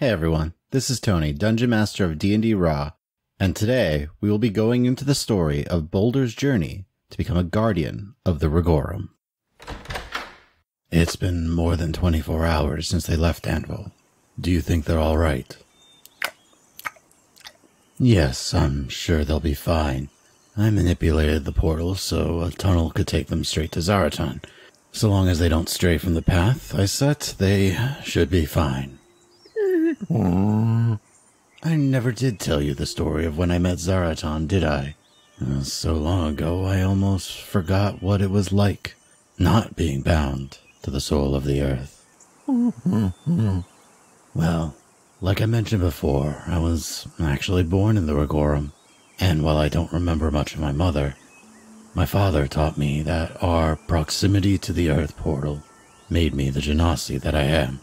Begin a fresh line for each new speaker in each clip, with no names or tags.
Hey everyone, this is Tony, Dungeon Master of D&D Raw, and today we will be going into the story of Boulder's journey to become a guardian of the Rugorim. It's been more than 24 hours since they left Anvil. Do you think they're all right? Yes, I'm sure they'll be fine. I manipulated the portal so a tunnel could take them straight to Zaratan. So long as they don't stray from the path I set, they should be fine. I never did tell you the story of when I met Zaratan, did I? Uh, so long ago, I almost forgot what it was like not being bound to the soul of the earth. well, like I mentioned before, I was actually born in the Rugorim, and while I don't remember much of my mother, my father taught me that our proximity to the earth portal made me the genasi that I am.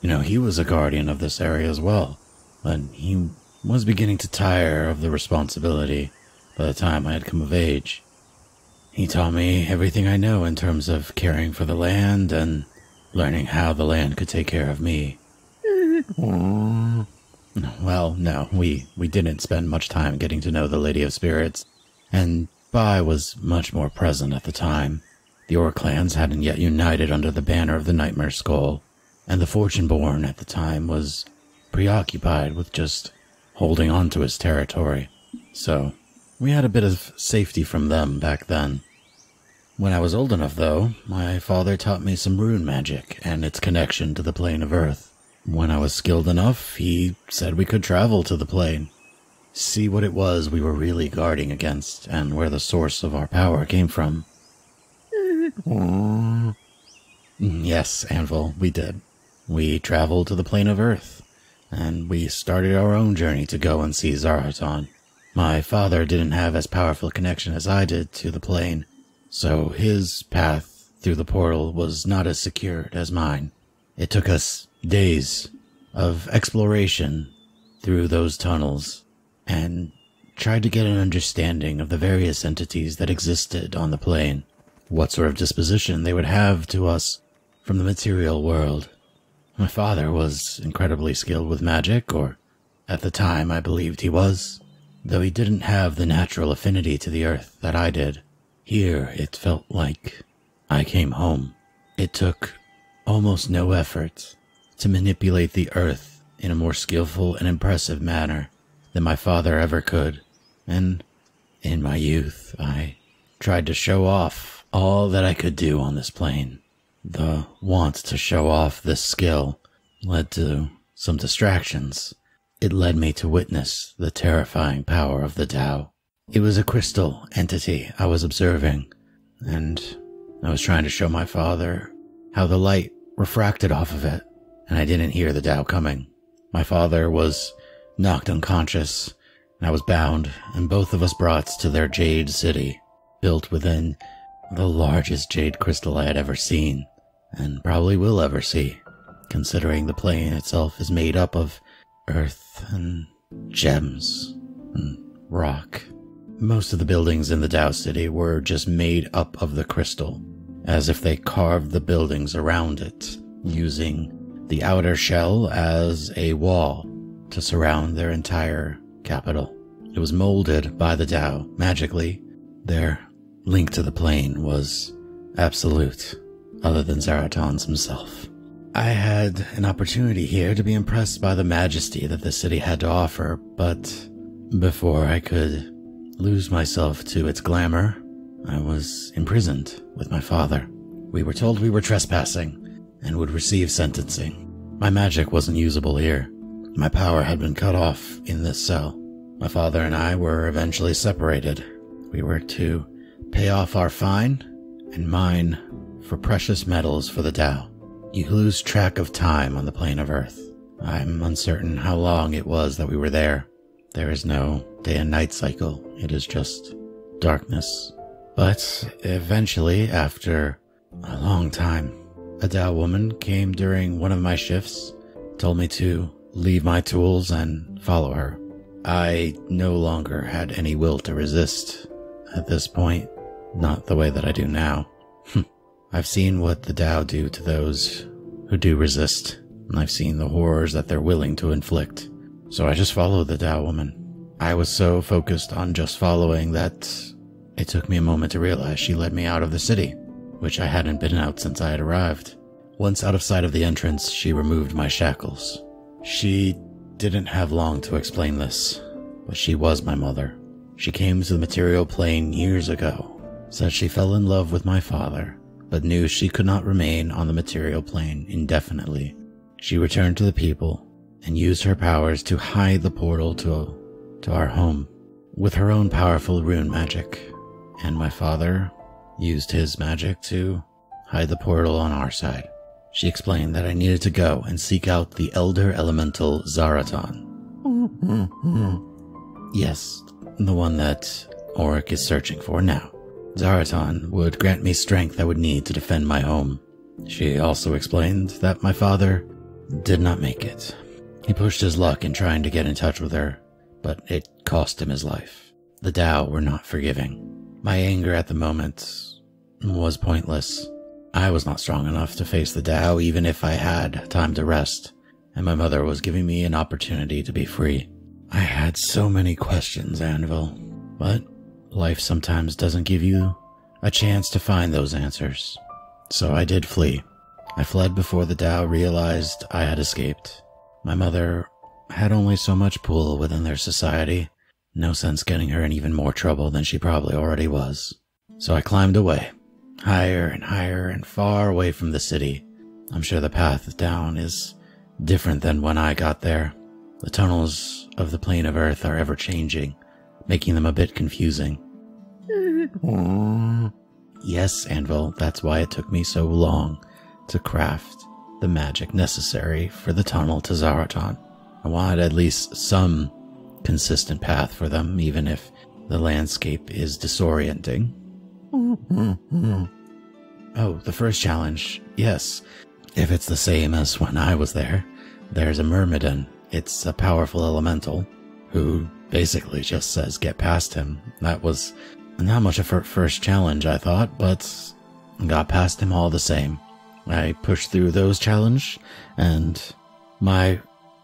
You know, he was a guardian of this area as well, but he was beginning to tire of the responsibility by the time I had come of age. He taught me everything I know in terms of caring for the land and learning how the land could take care of me. well, no, we, we didn't spend much time getting to know the Lady of Spirits, and Bai was much more present at the time. The Orc clans hadn't yet united under the banner of the Nightmare Skull, and the Fortune Born at the time was preoccupied with just holding on to his territory. So, we had a bit of safety from them back then. When I was old enough, though, my father taught me some rune magic and its connection to the plane of Earth. When I was skilled enough, he said we could travel to the plane, see what it was we were really guarding against, and where the source of our power came from. Mm, yes, Anvil, we did. We traveled to the plane of Earth, and we started our own journey to go and see Zaratan. My father didn't have as powerful a connection as I did to the plane, so his path through the portal was not as secured as mine. It took us days of exploration through those tunnels and tried to get an understanding of the various entities that existed on the plane, what sort of disposition they would have to us from the material world. My father was incredibly skilled with magic, or at the time I believed he was, though he didn't have the natural affinity to the earth that I did. Here it felt like I came home. It took almost no effort to manipulate the earth in a more skillful and impressive manner than my father ever could, and in my youth I tried to show off all that I could do on this plane. The want to show off this skill led to some distractions. It led me to witness the terrifying power of the Dao. It was a crystal entity I was observing, and I was trying to show my father how the light refracted off of it, and I didn't hear the Dao coming. My father was knocked unconscious, and I was bound, and both of us brought to their jade city, built within the largest jade crystal I had ever seen and probably will ever see, considering the plane itself is made up of earth and gems and rock. Most of the buildings in the Dao City were just made up of the crystal, as if they carved the buildings around it, using the outer shell as a wall to surround their entire capital. It was molded by the Dao magically. Their link to the plane was absolute other than Zaraton's himself. I had an opportunity here to be impressed by the majesty that the city had to offer, but before I could lose myself to its glamour, I was imprisoned with my father. We were told we were trespassing and would receive sentencing. My magic wasn't usable here. My power had been cut off in this cell. My father and I were eventually separated. We were to pay off our fine and mine for precious metals for the Dao. You lose track of time on the plane of Earth. I'm uncertain how long it was that we were there. There is no day and night cycle, it is just darkness. But eventually, after a long time, a Dao woman came during one of my shifts, told me to leave my tools and follow her. I no longer had any will to resist at this point, not the way that I do now. Hmm. I've seen what the Dao do to those who do resist. and I've seen the horrors that they're willing to inflict. So I just followed the Dao woman. I was so focused on just following that it took me a moment to realize she led me out of the city, which I hadn't been out since I had arrived. Once out of sight of the entrance, she removed my shackles. She didn't have long to explain this, but she was my mother. She came to the material plane years ago, said she fell in love with my father, but knew she could not remain on the material plane indefinitely. She returned to the people and used her powers to hide the portal to, to our home with her own powerful rune magic. And my father used his magic to hide the portal on our side. She explained that I needed to go and seek out the elder elemental Zaratan. yes, the one that Auric is searching for now. Zaratan would grant me strength I would need to defend my home. She also explained that my father did not make it. He pushed his luck in trying to get in touch with her, but it cost him his life. The Dao were not forgiving. My anger at the moment was pointless. I was not strong enough to face the Dao even if I had time to rest, and my mother was giving me an opportunity to be free. I had so many questions, Anvil, but life sometimes doesn't give you a chance to find those answers. So I did flee. I fled before the Dao realized I had escaped. My mother had only so much pull within their society. No sense getting her in even more trouble than she probably already was. So I climbed away, higher and higher and far away from the city. I'm sure the path down is different than when I got there. The tunnels of the plane of Earth are ever changing, making them a bit confusing. yes, Anvil, that's why it took me so long to craft the magic necessary for the tunnel to Zaratan. I wanted at least some consistent path for them, even if the landscape is disorienting. oh, the first challenge. Yes. If it's the same as when I was there, there's a Myrmidon it's a powerful elemental who basically just says get past him. That was not much of a first challenge, I thought, but got past him all the same. I pushed through those challenge, and my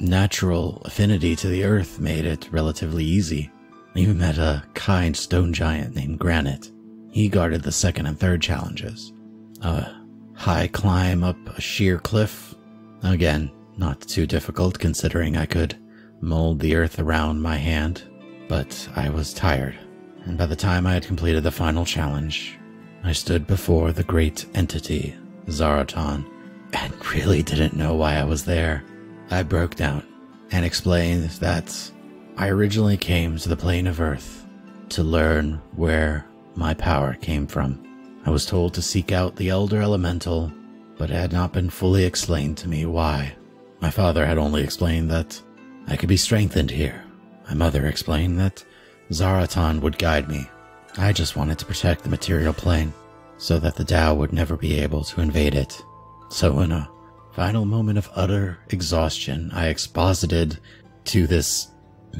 natural affinity to the earth made it relatively easy. I even met a kind stone giant named Granite. He guarded the second and third challenges. A high climb up a sheer cliff. Again, not too difficult considering I could mold the earth around my hand, but I was tired, and by the time I had completed the final challenge, I stood before the great entity, Zaratan, and really didn't know why I was there. I broke down and explained that I originally came to the plane of Earth to learn where my power came from. I was told to seek out the Elder Elemental, but it had not been fully explained to me why. My father had only explained that I could be strengthened here. My mother explained that Zaratan would guide me. I just wanted to protect the material plane so that the Dao would never be able to invade it. So in a final moment of utter exhaustion, I exposited to this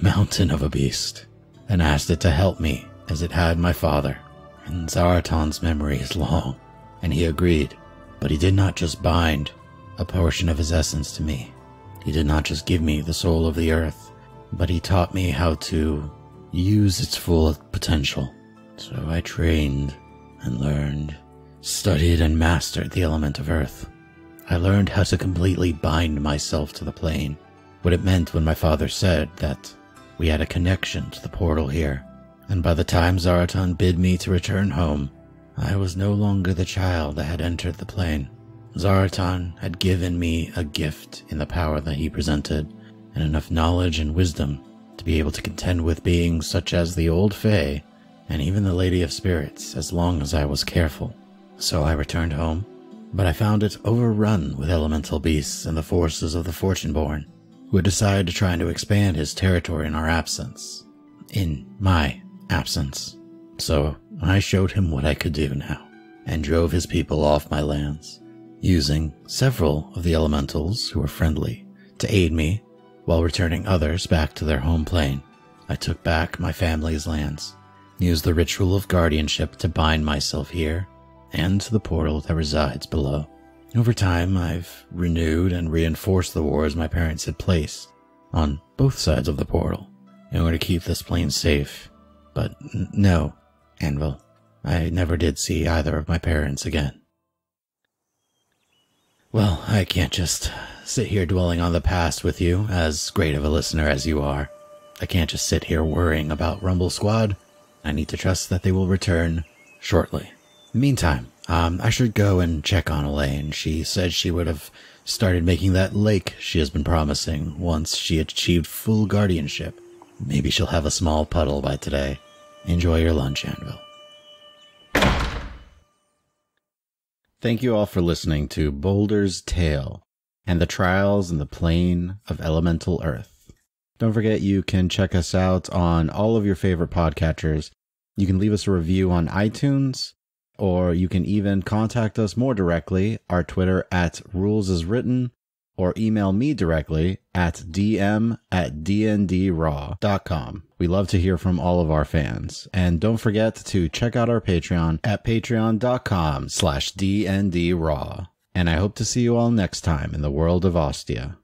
mountain of a beast and asked it to help me as it had my father. And Zaratan's memory is long, and he agreed, but he did not just bind a portion of his essence to me. He did not just give me the soul of the earth, but he taught me how to use its full potential. So I trained and learned, studied and mastered the element of earth. I learned how to completely bind myself to the plane, what it meant when my father said that we had a connection to the portal here. And by the time Zaratan bid me to return home, I was no longer the child that had entered the plane. Zaratan had given me a gift in the power that he presented, and enough knowledge and wisdom to be able to contend with beings such as the Old Fae and even the Lady of Spirits as long as I was careful. So I returned home, but I found it overrun with elemental beasts and the forces of the Fortuneborn, who had decided to try to expand his territory in our absence. In my absence. So I showed him what I could do now, and drove his people off my lands using several of the elementals who were friendly to aid me while returning others back to their home plane. I took back my family's lands, used the ritual of guardianship to bind myself here and to the portal that resides below. Over time, I've renewed and reinforced the wars my parents had placed on both sides of the portal in order to keep this plane safe. But no, Anvil, I never did see either of my parents again. Well, I can't just sit here dwelling on the past with you, as great of a listener as you are. I can't just sit here worrying about Rumble Squad. I need to trust that they will return shortly. Meantime, um, I should go and check on Elaine. She said she would have started making that lake she has been promising once she achieved full guardianship. Maybe she'll have a small puddle by today. Enjoy your lunch, Anvil. Thank you all for listening to Boulder's Tale and the Trials in the Plane of Elemental Earth. Don't forget you can check us out on all of your favorite podcatchers. You can leave us a review on iTunes, or you can even contact us more directly. Our Twitter at Rules As Written, or email me directly at dm at dndraw.com. We love to hear from all of our fans. And don't forget to check out our Patreon at patreon.com slash dndraw. And I hope to see you all next time in the world of Ostia.